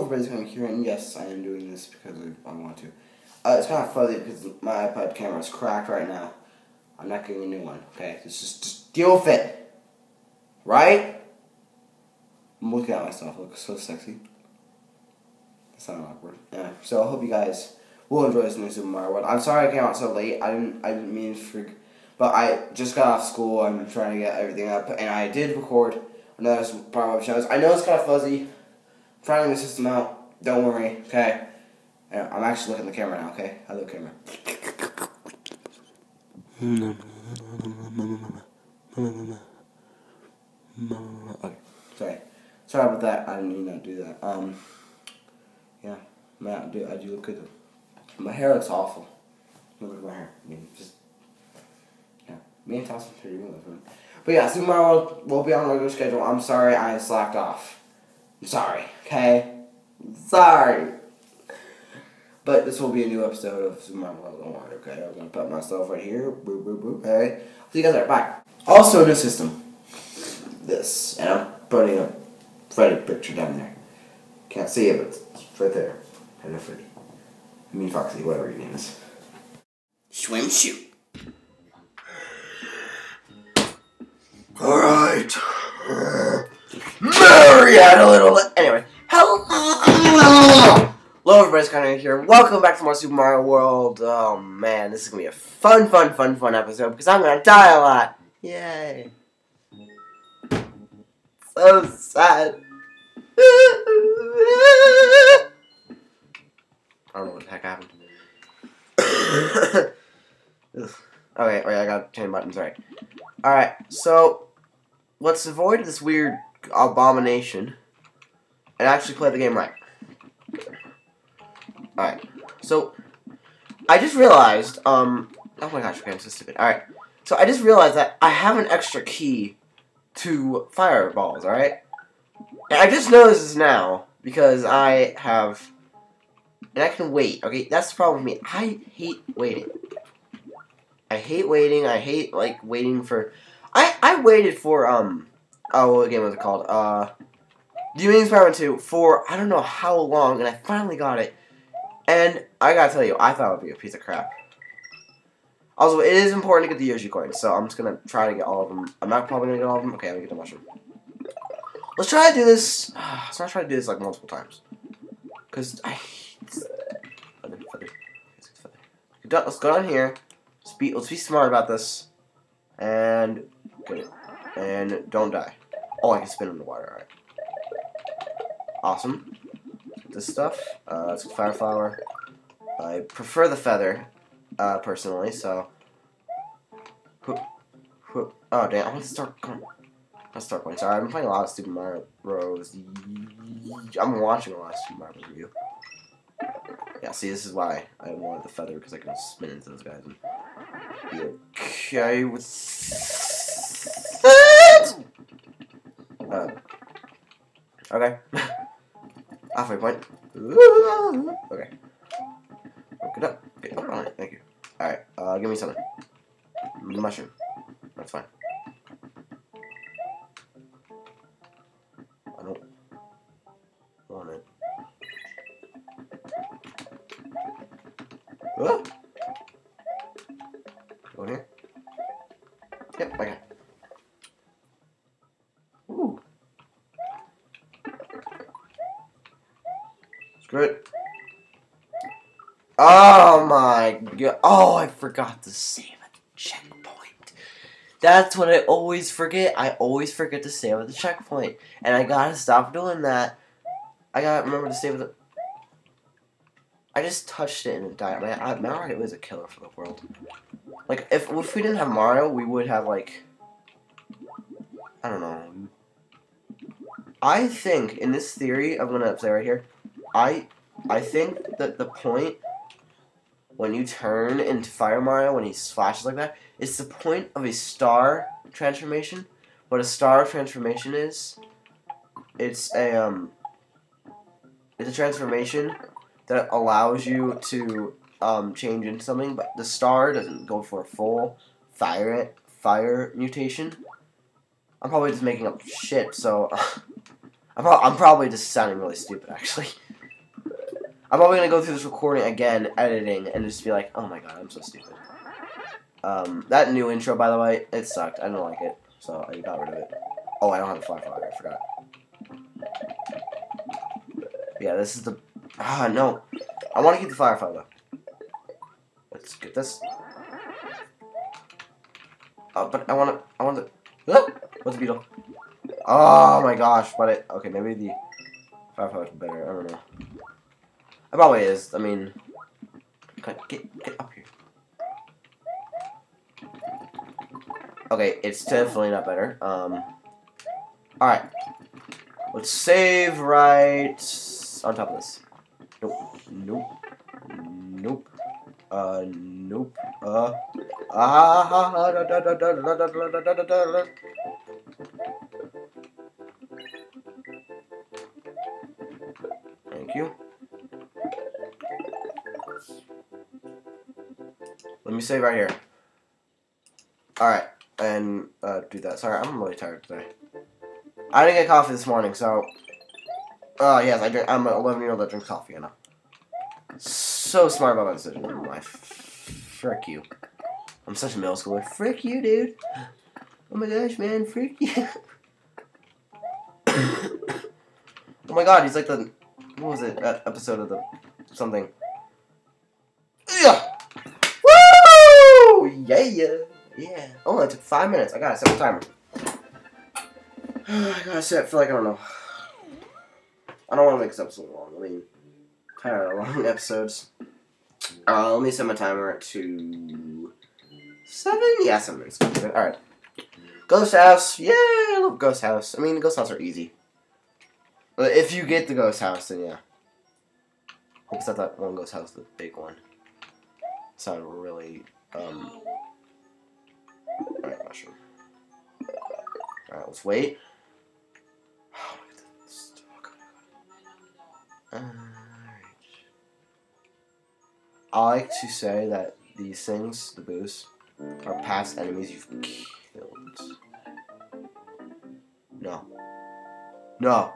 Everybody's coming here, and yes, I am doing this because I want to. Uh, it's kind of fuzzy because my iPad camera is cracked right now. I'm not getting a new one, okay? Just, just, just deal with it. Right? I'm looking at myself. Look so sexy. That sounded awkward. Yeah, so I hope you guys will enjoy this new Super Mario World. I'm sorry I came out so late. I didn't, I didn't mean for... But I just got off school. I'm trying to get everything up. And I did record another part of shows. I know it's kind of fuzzy trying the system out. Don't worry, okay? I'm actually looking at the camera now, okay? Hello, camera. Okay, sorry. Sorry about that. I didn't mean to do that. Um, yeah, man, I do, I do look good though. My hair looks awful. Look at my hair. I mean, just, yeah. Me and Toss pretty good. But yeah, Super Mario World will be on regular schedule. I'm sorry I slacked off. I'm sorry, okay? Sorry. But this will be a new episode of Super Mario World. Worry, okay? I'm gonna put myself right here. Boop, boop, boop. Okay. See you guys later. Bye. Also, new system. This, and I'm putting a Freddy picture down there. Can't see it, but it's right there. Hello, Freddy. I mean, Foxy, whatever your name is. Swimsuit. Alright. Had a little. Anyway. Hello. Hello, everybody's kind of here. Welcome back to more Super Mario World. Oh man, this is gonna be a fun, fun, fun, fun episode because I'm gonna die a lot. Yay. So sad. I don't know what the heck happened. To me. Okay, wait, I got 10 buttons, right. Alright, so let's avoid this weird abomination and actually play the game right. Alright, so I just realized, um, oh my gosh, okay, I'm so stupid. Alright, so I just realized that I have an extra key to fireballs, alright? And I just noticed this now because I have, and I can wait, okay? That's the problem with me. I hate waiting. I hate waiting. I hate, like, waiting for, I, I waited for, um, oh, what game was it called? Uh, The Amazing Spider-Man 2 for I don't know how long, and I finally got it. And I gotta tell you, I thought it would be a piece of crap. Also, it is important to get the Yoshi coins, so I'm just gonna try to get all of them. I'm not probably gonna get all of them. Okay, I'm gonna get the mushroom. Let's try to do this. Let's not try to do this like multiple times. Cause I hate feather, feather. Let's go down here. Let's be, let's be smart about this. And. And don't die. Oh, I can spin in the water. Alright. Awesome. This stuff. Uh, it's fire flower. I prefer the feather, uh, personally. So. Oh damn! I want to start. Let's start point. Sorry, I've been playing a lot of Super Mario Bros. I'm watching a lot of Super Mario review. Yeah, see, this is why I wanted the feather because I can spin into those guys and be okay with it. Okay. Halfway point. Okay. It up. Okay, oh, alright, thank you. Alright, uh, give me something. Mushroom. That's fine. I don't want it. Ah! Oh, I forgot to save at the checkpoint. That's what I always forget. I always forget to save at the checkpoint. And I gotta stop doing that. I gotta remember to save the... I just touched it and it died. Man, I, Mario was a killer for the world. Like, if, if we didn't have Mario, we would have, like... I don't know. I think, in this theory, I'm gonna say right here, I I think that the point when you turn into Fire Mario, when he flashes like that, it's the point of a star transformation. What a star transformation is, it's a um, it's a transformation that allows you to um, change into something, but the star doesn't go for a full fire fire mutation. I'm probably just making up shit, so I'm, pro I'm probably just sounding really stupid, actually. I'm probably gonna go through this recording again, editing, and just be like, oh my god, I'm so stupid. Um, that new intro, by the way, it sucked. I don't like it, so I got rid of it. Oh, I don't have a firefly. I forgot. Yeah, this is the. Ah, no. I want to keep the firefly. Let's get this. Oh, but I want to. I want to. Oh, what's the beetle? Oh my gosh! But it. Okay, maybe the firefly's better. I don't know. It probably is. I mean, get get up here. Okay, it's definitely not better. Um. All right. Let's save right on top of this. Nope. Nope. Nope. Uh, nope. Uh, ah, da, da, da, da, da, da, da, da, da, da. Thank you. Let me save right here. Alright, and uh, do that. Sorry, I'm really tired today. I didn't get coffee this morning, so... Oh, uh, yes, I drink, I'm an 11-year-old that drinks coffee, you know. So smart about my decision in life. Frick you. I'm such a middle schooler. Frick you, dude. Oh my gosh, man, frick you. oh my god, he's like the... What was it? That episode of the... Something. Yeah! Woo! Yeah! Yeah. Oh, it took five minutes. I gotta set the timer. I gotta set for like, I don't know. I don't want to make this episode long. I mean, tired of long episodes. Uh, let me set my timer to seven. Yeah, seven minutes. All right. Ghost house. Yeah, I love ghost house. I mean, ghost house are easy. If you get the ghost house, then yeah. Not that one ghost house, the big one. Sound really um. Alright, mushroom. Alright, let's wait. Alright. I like to say that these things, the boosts, are past enemies you've killed. No. No.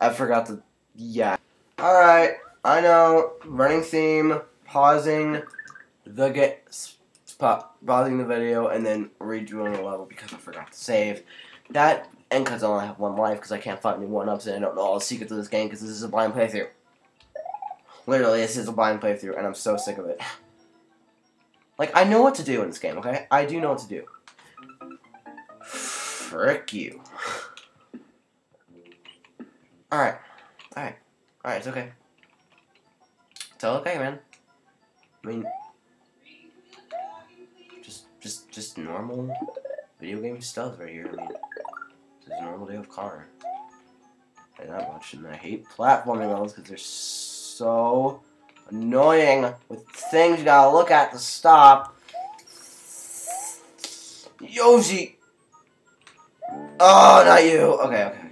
I forgot to. Yeah. Alright. I know. Running theme. Pausing the get. Pausing the video and then redoing the level because I forgot to save. That and because I only have one life because I can't fight any one-ups and I don't know all the secrets of this game because this is a blind playthrough. Literally, this is a blind playthrough and I'm so sick of it. Like, I know what to do in this game, okay? I do know what to do. Frick you. Alright. Alright. Alright, it's okay. It's all okay, man. I mean... Just, just, just normal video game stuff right here. I mean... It's a normal day of Connor. Not that much, and I hate platforming levels because they're so annoying with things you gotta look at to stop. Yoshi! Oh, not you! Okay, okay, okay.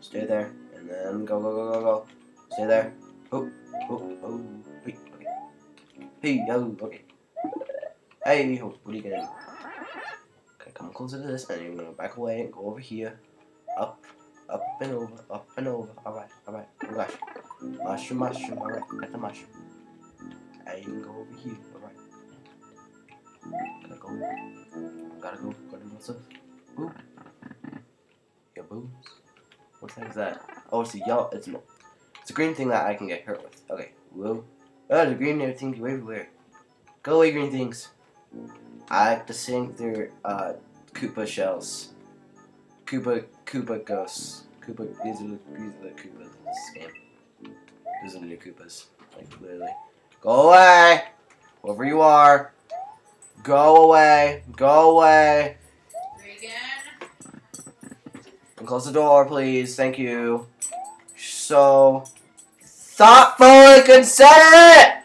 Stay there, and then go, go, go, go, go. Stay there. Oh, oh, oh, wait, okay. Hey, oh, okay. Hey, what are you gonna do? Okay, come closer to this, and you're gonna back away and go over here, up, up and over, up and over. All right, all right. Oh gosh, mushroom, mushroom. All right, got the mushroom. And you can go over here. All right. Gotta go. Gotta go. Gotta go. So, boo. Yeah, boos. What the heck is that? Oh, it's a yellow. It's a, it's a green thing that I can get hurt with. Okay. Whoa. Oh, the green things go everywhere. Go away, green things. I like to sing through uh, Koopa shells. Koopa Koopa ghosts. Koopa these are the these are the Koopas in this game. These are the new Koopas. Like literally. Go away! Whoever you are. Go away. Go away. And close the door, please. Thank you. So thoughtful and considerate!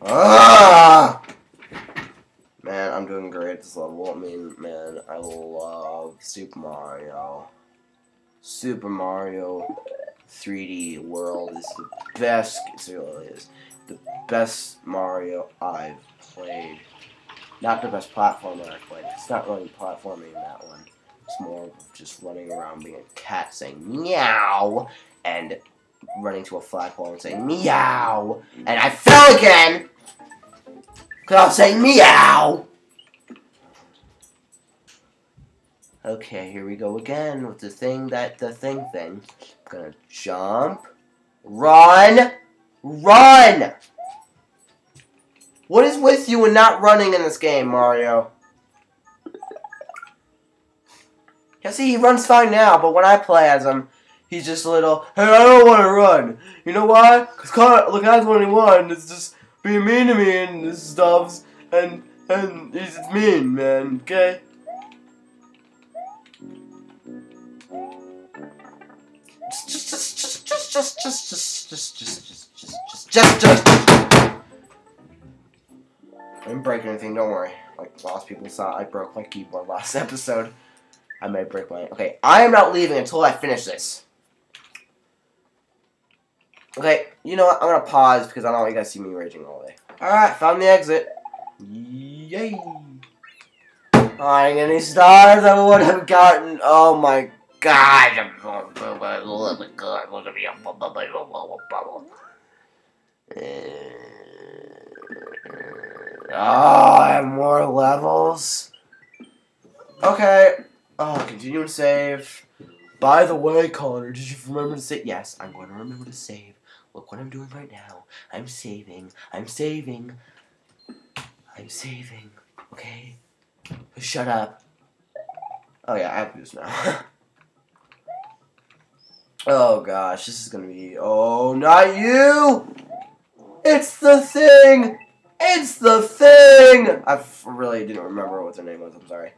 Ah! Man, I'm doing great at this level. I mean, man, I love Super Mario. Super Mario 3D World is the best, it really is, the best Mario I've played. not the best platformer I've played. It's not really platforming in that one. It's more just running around being a cat saying meow and running to a flagpole and saying meow. And I fell again! Because I was saying meow! Okay, here we go again with the thing that the thing thing. Gonna jump. Run! Run! What is with you and not running in this game, Mario? Yeah, see, he runs fine now, but when I play as him, he's just a little, hey, I don't want to run. You know why? Because look, I 21 is just being mean to me and stuff, and, and he's just mean, man, okay? Just, just, just, just, just, just, just, just, just, just, just, just, just, just. I didn't break anything, don't worry. Like lots of people saw, I broke my keyboard last episode. I may break my... Okay, I am not leaving until I finish this. Okay, you know what? I'm gonna pause because I don't want you guys to see me raging all day. Alright, found the exit. Yay! Ain't any stars I would have gotten. Oh my god. Oh, I have more levels. Continue to save. By the way, Connor, did you remember to save? Yes, I'm going to remember to save. Look what I'm doing right now. I'm saving. I'm saving. I'm saving. Okay? Shut up. Oh yeah, I have boost now. oh gosh, this is gonna be. Oh, not you! It's the thing! It's the thing! I really didn't remember what their name was. I'm sorry.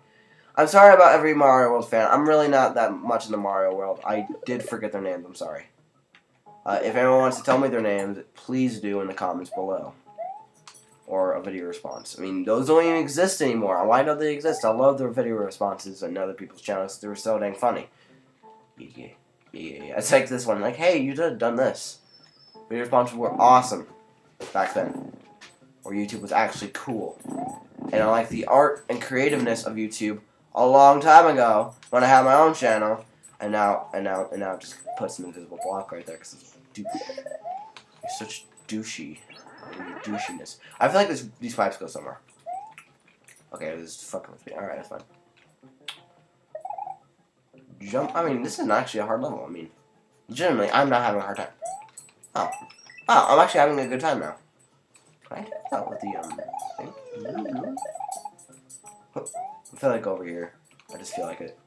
I'm sorry about every Mario World fan. I'm really not that much in the Mario World. I did forget their names. I'm sorry. Uh, if anyone wants to tell me their names, please do in the comments below. Or a video response. I mean, those don't even exist anymore. Why don't they exist? I love their video responses and other people's channels. They're so dang funny. Yeah, yeah, yeah. It's like this one. Like, hey, you did done this. Video responses were awesome back then. Or YouTube was actually cool. And I like the art and creativeness of YouTube a long time ago when I had my own channel, and now and now and now just put some invisible block right there because it's douche. You're such douchey. Douchiness. I feel like this, these pipes go somewhere. Okay, this is fucking with me. Alright, that's fine. Jump. I mean, this is not actually a hard level. I mean, legitimately, I'm not having a hard time. Oh. Oh, I'm actually having a good time now. Can I do that with the, um, thing? I feel like over here. I just feel like it.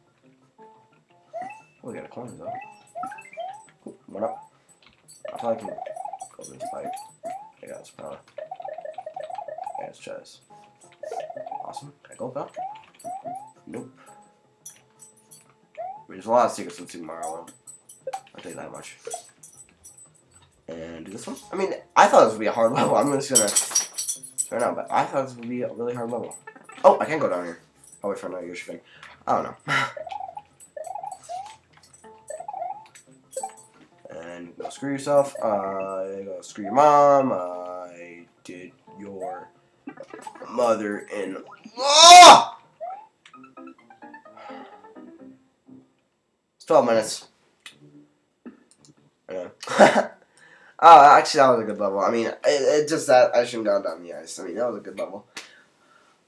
Oh, we got a coin though. What up? I feel like I can go this pipe. I got this power. Let's try this. Awesome. Can I go up? Nope. I mean, there's a lot of secrets in World. I'll tell you that much. And do this one? I mean, I thought this would be a hard level. I'm just gonna turn out, but I thought this would be a really hard level. Oh, I can't go down here. Oh, wait for Yoshi thing. I don't know. and go screw yourself. Uh, go screw your mom. I did your mother in. Oh! It's 12 minutes. Yeah. oh, actually, that was a good level. I mean, it, it just that I shouldn't go down the ice. I mean, that was a good level.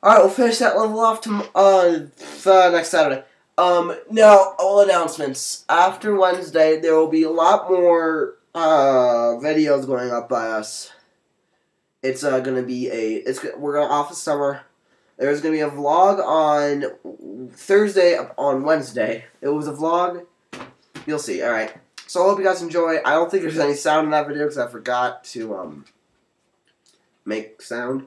Alright, we'll finish that level off to, uh, uh, next Saturday. Um, now, all announcements. After Wednesday, there will be a lot more, uh, videos going up by us. It's, uh, gonna be a, it's, we're gonna off of summer. There's gonna be a vlog on Thursday, on Wednesday. It was a vlog. You'll see, alright. So I hope you guys enjoy. I don't think there's any sound in that video because I forgot to, um, make sound.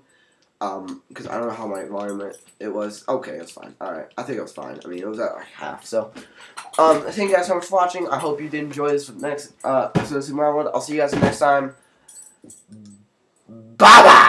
Um, because I don't know how my environment it was. Okay, it's fine. Alright, I think it was fine. I mean, it was at like half. So, um, thank you guys so much for watching. I hope you did enjoy this next uh, episode of Super Mario World. I'll see you guys next time. Bye-bye!